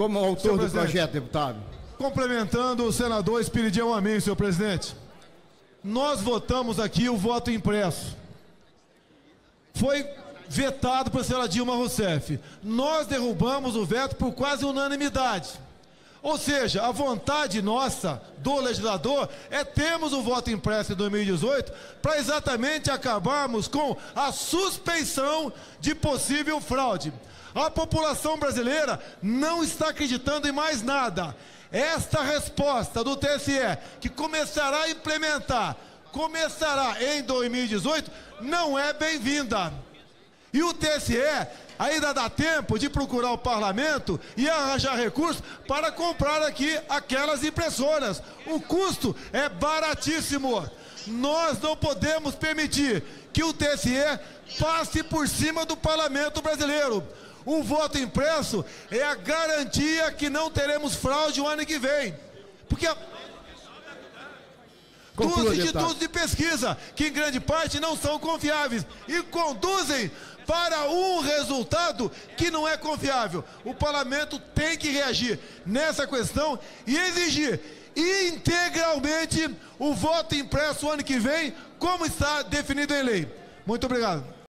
como autor do projeto, deputado. Complementando o senador Espiridião Amin, senhor presidente. Nós votamos aqui o voto impresso. Foi vetado pela senhora Dilma Rousseff. Nós derrubamos o veto por quase unanimidade. Ou seja, a vontade nossa, do legislador, é termos o voto impresso em 2018 para exatamente acabarmos com a suspeição de possível fraude. A população brasileira não está acreditando em mais nada. Esta resposta do TSE, que começará a implementar, começará em 2018, não é bem-vinda. E o TSE ainda dá tempo de procurar o parlamento e arranjar recursos para comprar aqui aquelas impressoras. O custo é baratíssimo. Nós não podemos permitir que o TSE passe por cima do parlamento brasileiro. O voto impresso é a garantia que não teremos fraude o ano que vem. Porque a- Conclua, dos deputado. institutos de pesquisa, que em grande parte não são confiáveis e conduzem para um resultado que não é confiável. O parlamento tem que reagir nessa questão e exigir integralmente o voto impresso ano que vem, como está definido em lei. Muito obrigado.